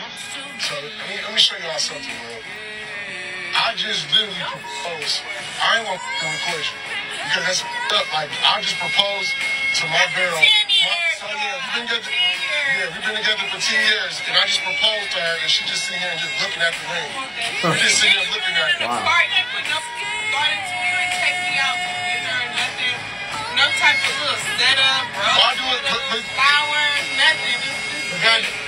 So let me, let me show y'all something, bro. I just literally proposed. I ain't gonna f***ing record you because that's f***ed up. Like I just proposed to my girl. Ten My- so yeah, we've been y'all. together. Ten. Yeah, we've been together for ten years, and I just proposed to her, and she just sitting here and just looking at the ring. We just sitting here looking at it. Wow. Car didn't put no thought into it. You ain't take me out to dinner or nothing. No type of little setup, bro. Why do it- but- but- Flowers, nothing.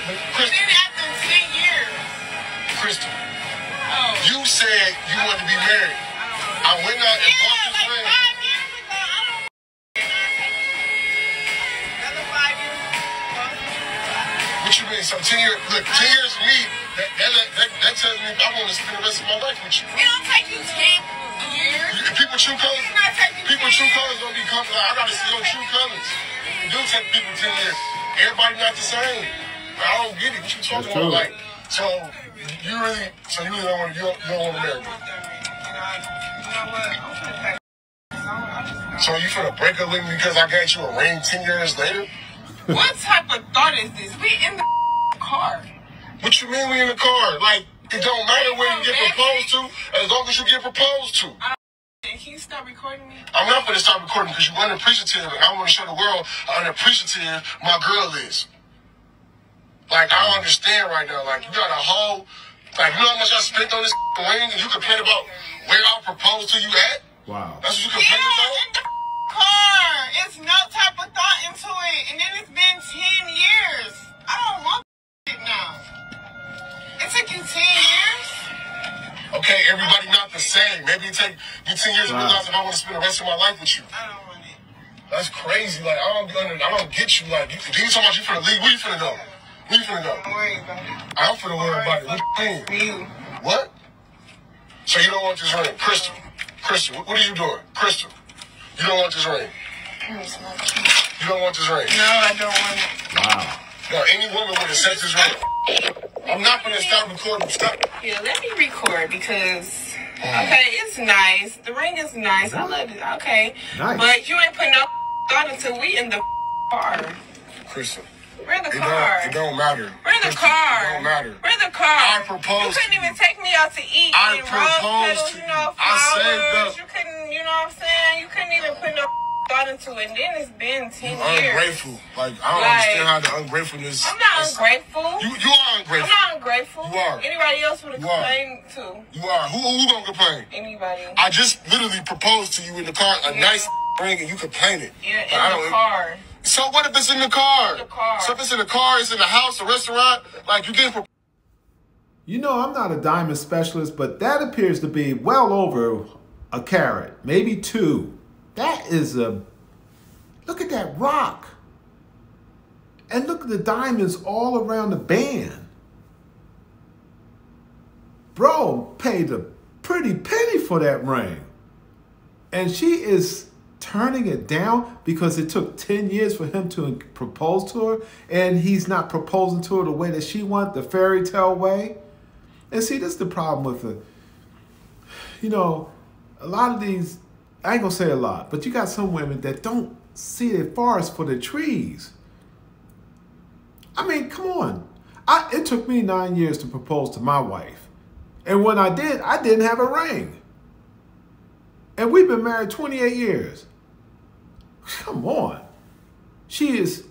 Said you wanted to be married. I went out and bought Yeah, this ring. five years ago. I don't Another five years. What you mean? So ten years? Look, ten years for me. That that, that, that tells me I want to spend the rest of my life with you. It don't take you 10 years. People true colors. It's not taking People true colors don't be comfortable. I gotta see your true colors. It do take people ten years. Everybody not the same. I don't get it. What you talking That's true. about? Like, so you really, so you really don't want to, you don't, you don't want to marry me. So you finna break up with me because I got you a ring ten years later? What type of thought is this? We in the car. What you mean we in the car? Like, it don't matter where you get proposed to, as long as you get proposed to. And can you stop recording me? I'm not gonna stop recording because you're unappreciative, and I want to show the world how unappreciative my girl is. Like I don't understand right now. Like you got a whole, like you know how much I spent on this ring, and you complain about where I proposed to you at. Wow. That's what you Yeah, complain about. in the car. It's no type of thought into it. And then it's been 10 years. I don't want it now. It took you 10 years? Okay, everybody not the same. Maybe it take you ten years to Wow. realize if I want to spend the rest of my life with you. I don't want it. That's crazy. Like I don't, I don't get you. Like you, you talking about you finna leave? Where you finna go? Where you finna go? Don't worry about it. I'm finna worry about it. What you mean? You. What? So you don't want this ring, Crystal? Crystal, what are you doing, Crystal? You don't want this ring. You don't want this ring. No, I don't want it. Wow. No, any woman would have set this ring. I'm not gonna stop recording. Stop. Yeah, let me record because okay, it's nice. The ring is nice. I love it. Okay, Nice. but you ain't put no thought until we in the bar. Crystal, We're in the it car. don't, it don't matter. We're in the car. It don't matter. We're in the car. I proposed You couldn't even take me out to eat. I proposed petals, to you know, you. I saved flowers. up. You couldn't, you know what I'm saying? You couldn't even put no thought into it. And then it's been 10 You're years. ungrateful. Like I don't Like- understand how the ungratefulness. I'm not is- ungrateful. You you are ungrateful. I'm not ungrateful. You are. Anybody else would have complained too. You are. Who who gonna complain? Anybody. I just literally proposed to you in the car, a Yeah. nice ring, and you complain it. Yeah, in the car. So what if it's in the car? In the car. So if it's in the car, it's in the house, a restaurant, like you get for You know, I'm not a diamond specialist, but that appears to be well over a carat, maybe two. That is a. Look at that rock. And look at the diamonds all around the band. Bro paid a pretty penny for that ring. And she is turning it down because it took 10 years for him to propose to her and he's not proposing to her the way that she wants, the fairy tale way. And see, this is the problem with it. You know, a lot of these, I ain't gonna say a lot, but you got some women that don't see the forest for the trees. I mean, come on. I, it took me nine years to propose to my wife. And when I did, I didn't have a ring. And we've been married 28 years. Come on. She is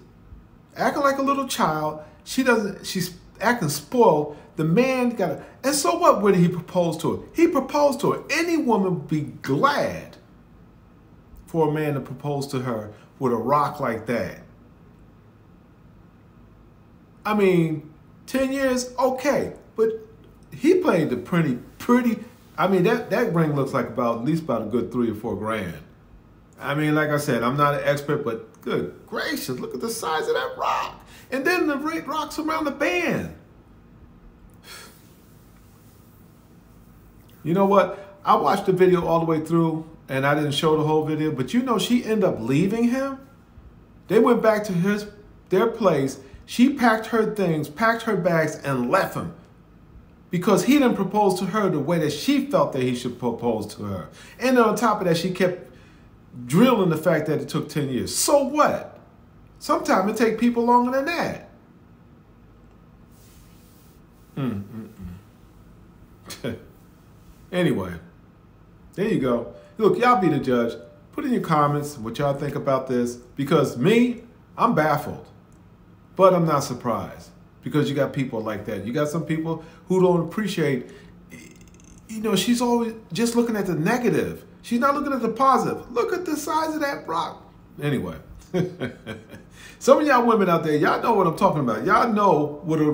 acting like a little child. She doesn't, she's acting spoiled. The man got a, and so what would he propose to her? He proposed to her. Any woman would be glad for a man to propose to her with a rock like that. I mean, 10 years, okay. But he played the pretty, pretty, I mean, that, that ring looks like about, at least about a good three or four grand. I mean, like I said, I'm not an expert, but good gracious, look at the size of that rock. And then the ring rocks around the band. You know what? I watched the video all the way through and I didn't show the whole video, but you know she ended up leaving him. They went back to his their place. She packed her things, packed her bags, and left him. Because he didn't propose to her the way that she felt that he should propose to her. And on top of that, she kept drilling the fact that it took 10 years. So what? Sometimes it take people longer than that. Mm, mm, anyway, there you go. Look, y'all be the judge. Put in your comments what y'all think about this because me, I'm baffled. But I'm not surprised because you got people like that. You got some people who don't appreciate, you know, she's always just looking at the negative. She's not looking at the positive. Look at the size of that rock. Anyway, some of y'all women out there, y'all know what I'm talking about. Y'all know what a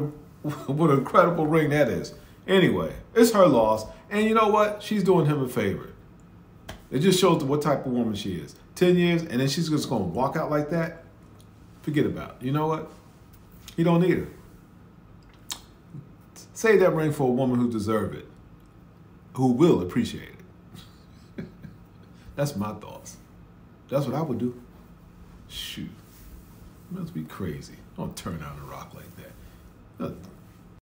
what an incredible ring that is. Anyway, it's her loss. And you know what? She's doing him a favor. It just shows what type of woman she is. 10 years, and then she's just going to walk out like that? Forget about it. You know what? He don't need her. Save that ring for a woman who deserve it, who will appreciate it. That's my thoughts. That's what I would do. Shoot. Must be crazy. Don't turn out a rock like that.